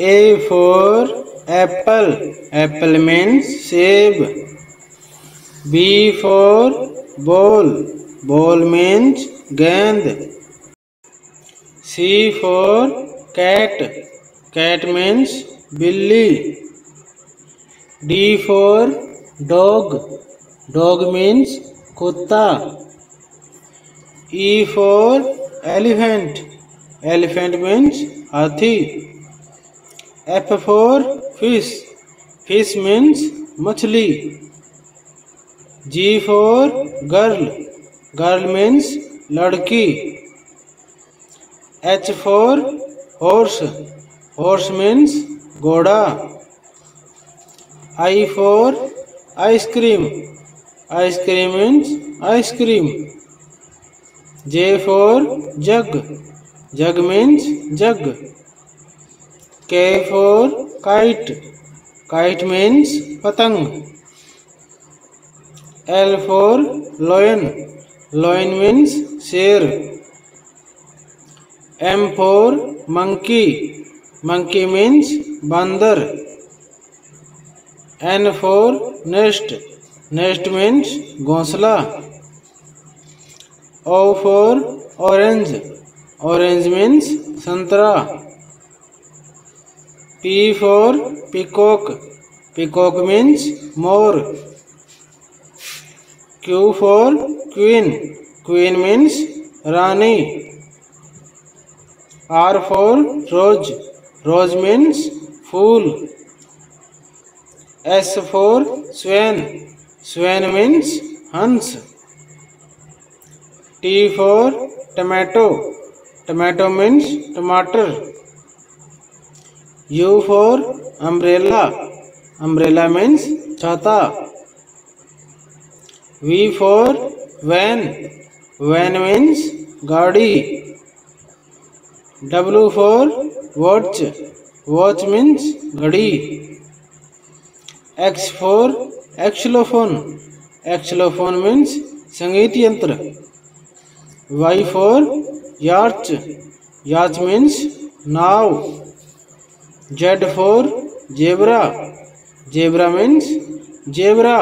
A for apple. Apple means save. B for ball. Ball means gand. C for cat. Cat means billy. D for dog. Dog means kutta. E for elephant. Elephant means hathi. F for fish fish means मछली G for girl girl means लड़की H for horse horse means घोड़ा I for ice cream ice cream means ice cream J for jug jug means jug K for kite. Kite means पतंग. L for lion. Lion means शेर. M for monkey. Monkey means बंदर. N for nest. Nest means घोंसला. O for orange. Orange means संतरा. P for peacock. Peacock means मोर. Q for queen. Queen means रानी. R for rose. Rose means फूल. S for swan. Swan means हंस. T for tomato. Tomato means टमाटर. U for umbrella. Umbrella means छाता. V for van. Van means गाड़ी. W for watch. Watch means घड़ी. X for xylophone. Xylophone means संगीत यंत्र. Y for yacht. Yacht means now. Z for zebra zebra means zebra